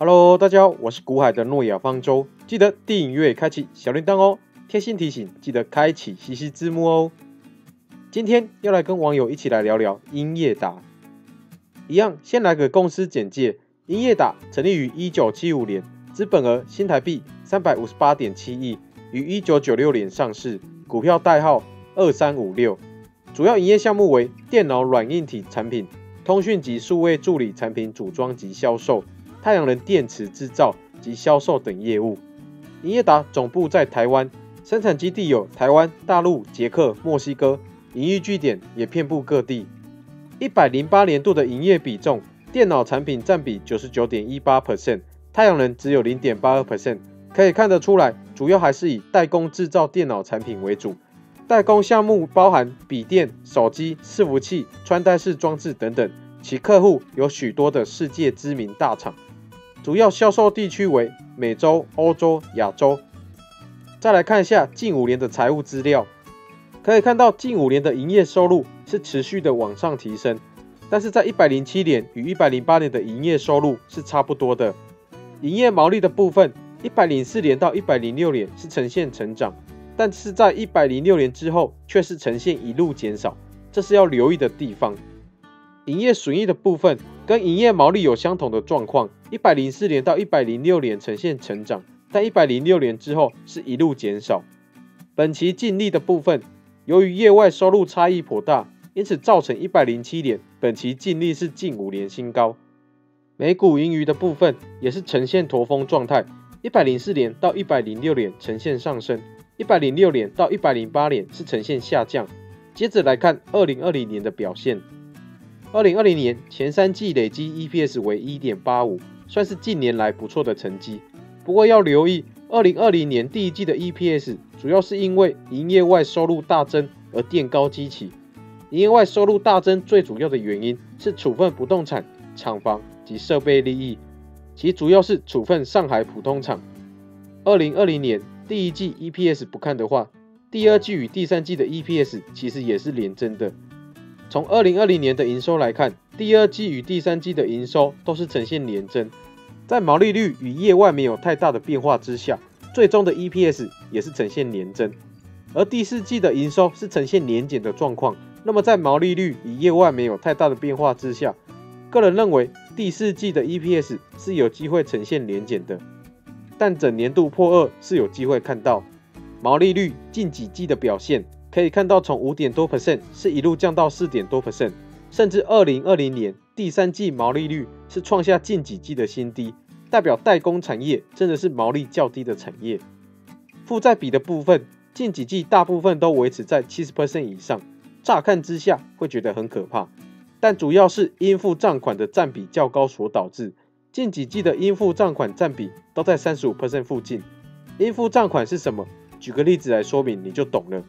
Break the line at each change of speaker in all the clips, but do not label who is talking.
Hello，大家好，我是古海的诺亚方舟，记得订阅、开启小铃铛哦。贴心提醒，记得开启西西字幕哦。今天要来跟网友一起来聊聊英业达。一样，先来个公司简介。英业达成立于一九七五年，资本额新台币三百五十八点七亿，于一九九六年上市，股票代号二三五六。主要营业项目为电脑软硬体产品、通讯及数位助理产品组装及销售、太阳能电池制造及销售等业务。营业达总部在台湾，生产基地有台湾、大陆、捷克、墨西哥，营业据点也遍布各地。一百零八年度的营业比重，电脑产品占比九十九点一八 percent，太阳能只有零点八二 percent。可以看得出来，主要还是以代工制造电脑产品为主。代工项目包含笔电、手机、伺服器、穿戴式装置等等，其客户有许多的世界知名大厂，主要销售地区为美洲、欧洲、亚洲。再来看一下近五年的财务资料，可以看到近五年的营业收入是持续的往上提升，但是在一百零七年与一百零八年的营业收入是差不多的。营业毛利的部分，一百零四年到一百零六年是呈现成长。但是在一百零六年之后，却是呈现一路减少，这是要留意的地方。营业损益的部分跟营业毛利有相同的状况，一百零四年到一百零六年呈现成长，但一百零六年之后是一路减少。本期净利的部分，由于业外收入差异颇大，因此造成一百零七年本期净利是近五年新高。每股盈余的部分也是呈现驼峰状态，一百零四年到一百零六年呈现上升。一百零六年到一百零八年是呈现下降。接着来看二零二零年的表现。二零二零年前三季累计 EPS 为一点八五，算是近年来不错的成绩。不过要留意，二零二零年第一季的 EPS 主要是因为营业外收入大增而垫高基期。营业外收入大增最主要的原因是处分不动产、厂房及设备利益，其主要是处分上海普通厂。二零二零年。第一季 EPS 不看的话，第二季与第三季的 EPS 其实也是连增的。从二零二零年的营收来看，第二季与第三季的营收都是呈现连增，在毛利率与业外没有太大的变化之下，最终的 EPS 也是呈现连增。而第四季的营收是呈现年减的状况，那么在毛利率与业外没有太大的变化之下，个人认为第四季的 EPS 是有机会呈现年减的。但整年度破二是有机会看到，毛利率近几季的表现可以看到，从五点多 percent 是一路降到四点多 percent，甚至二零二零年第三季毛利率是创下近几季的新低，代表代工产业真的是毛利较低的产业。负债比的部分，近几季大部分都维持在七十 percent 以上，乍看之下会觉得很可怕，但主要是应付账款的占比较高所导致。近几季的应付账款占比都在三十五 percent 附近。应付账款是什么？举个例子来说明，你就懂了。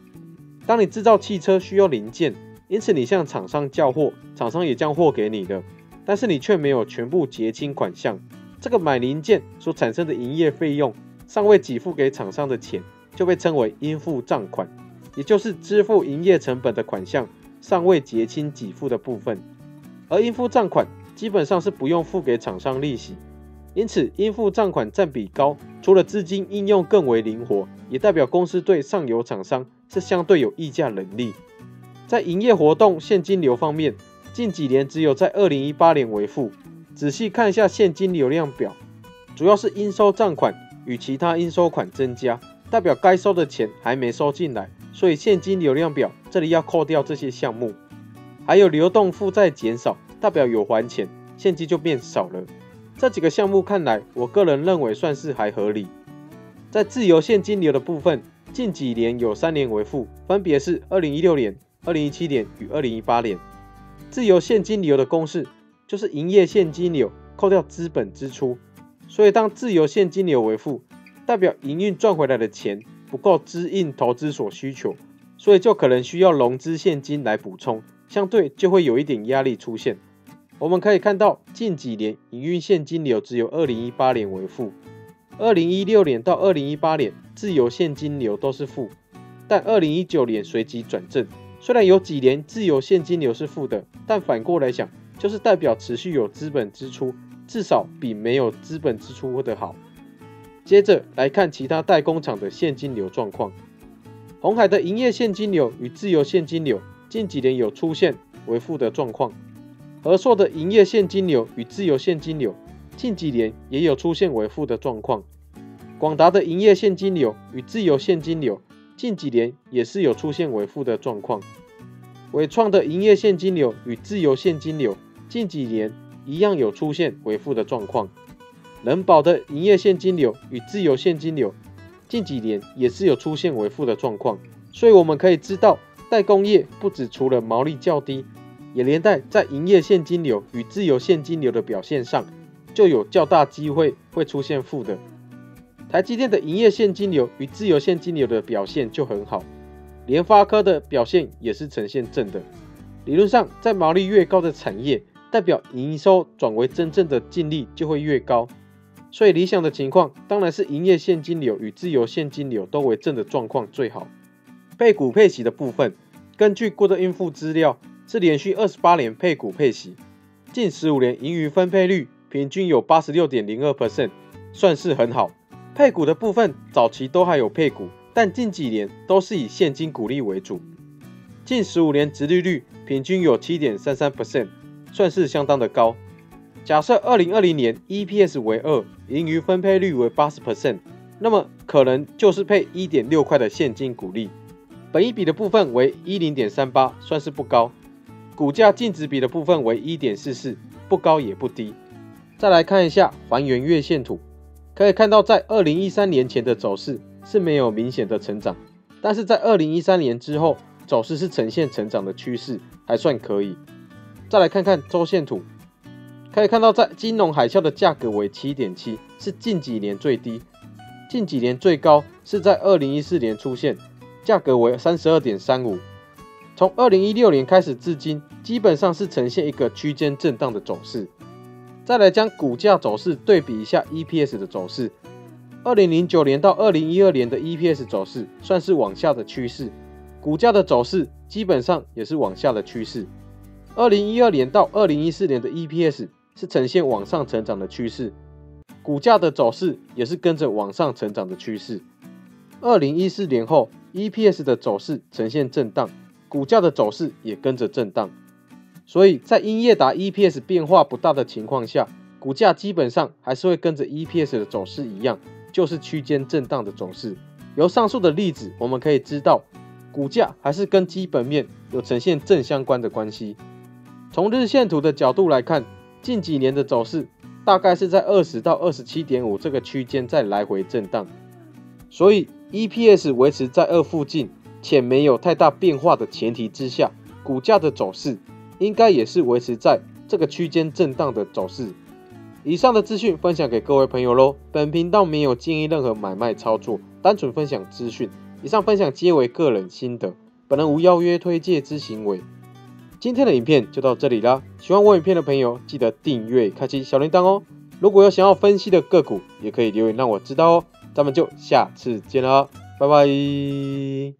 当你制造汽车需要零件，因此你向厂商交货，厂商也将货给你的，但是你却没有全部结清款项，这个买零件所产生的营业费用尚未给付给厂商的钱，就被称为应付账款，也就是支付营业成本的款项尚未结清给付的部分。而应付账款。基本上是不用付给厂商利息，因此应付账款占比高，除了资金应用更为灵活，也代表公司对上游厂商是相对有议价能力。在营业活动现金流方面，近几年只有在二零一八年为负。仔细看一下现金流量表，主要是应收账款与其他应收款增加，代表该收的钱还没收进来，所以现金流量表这里要扣掉这些项目，还有流动负债减少。代表有还钱，现金就变少了。这几个项目看来，我个人认为算是还合理。在自由现金流的部分，近几年有三年为负，分别是二零一六年、二零一七年与二零一八年。自由现金流的公式就是营业现金流扣掉资本支出，所以当自由现金流为负，代表营运赚回来的钱不够支应投资所需求，所以就可能需要融资现金来补充，相对就会有一点压力出现。我们可以看到，近几年营运现金流只有二零一八年为负，二零一六年到二零一八年自由现金流都是负，但二零一九年随即转正。虽然有几年自由现金流是负的，但反过来想，就是代表持续有资本支出至少比没有资本支出的好。接着来看其他代工厂的现金流状况。红海的营业现金流与自由现金流近几年有出现为负的状况。和硕的营业现金流与自由现金流近几年也有出现为负的状况。广达的营业现金流与自由现金流近几年也是有出现为负的状况。伟创的营业现金流与自由现金流近几年一样有出现为负的状况。人保的营业现金流与自由现金流近几年也是有出现为负的状况。所以我们可以知道，代工业不止除了毛利较低。也连带在营业现金流与自由现金流的表现上，就有较大机会会出现负的。台积电的营业现金流与自由现金流的表现就很好，联发科的表现也是呈现正的。理论上，在毛利越高的产业，代表营收转为真正的净利就会越高。所以理想的情况，当然是营业现金流与自由现金流都为正的状况最好。配股配息的部分，根据过的应付资料。是连续二十八年配股配息，近十五年盈余分配率平均有八十六点零二 percent，算是很好。配股的部分早期都还有配股，但近几年都是以现金股利为主。近十五年殖利率平均有七点三三 percent，算是相当的高。假设二零二零年 EPS 为二，盈余分配率为八十 percent，那么可能就是配一点六块的现金股利。本一比的部分为一零点三八，算是不高。股价净值比的部分为一点四四，不高也不低。再来看一下还原月线图，可以看到在二零一三年前的走势是没有明显的成长，但是在二零一三年之后走势是呈现成长的趋势，还算可以。再来看看周线图，可以看到在金融海啸的价格为七点七，是近几年最低，近几年最高是在二零一四年出现，价格为三十二点三五。从二零一六年开始至今，基本上是呈现一个区间震荡的走势。再来将股价走势对比一下 EPS 的走势，二零零九年到二零一二年的 EPS 走势算是往下的趋势，股价的走势基本上也是往下的趋势。二零一二年到二零一四年的 EPS 是呈现往上成长的趋势，股价的走势也是跟着往上成长的趋势。二零一四年后 EPS 的走势呈现震荡。股价的走势也跟着震荡，所以在英业达 EPS 变化不大的情况下，股价基本上还是会跟着 EPS 的走势一样，就是区间震荡的走势。由上述的例子，我们可以知道，股价还是跟基本面有呈现正相关的关系。从日线图的角度来看，近几年的走势大概是在二十到二十七点五这个区间在来回震荡，所以 EPS 维持在二附近。且没有太大变化的前提之下，股价的走势应该也是维持在这个区间震荡的走势。以上的资讯分享给各位朋友喽。本频道没有建议任何买卖操作，单纯分享资讯。以上分享皆为个人心得，本人无邀约推介之行为。今天的影片就到这里啦，喜欢我影片的朋友记得订阅、开启小铃铛哦。如果有想要分析的个股，也可以留言让我知道哦。咱们就下次见啦，拜拜。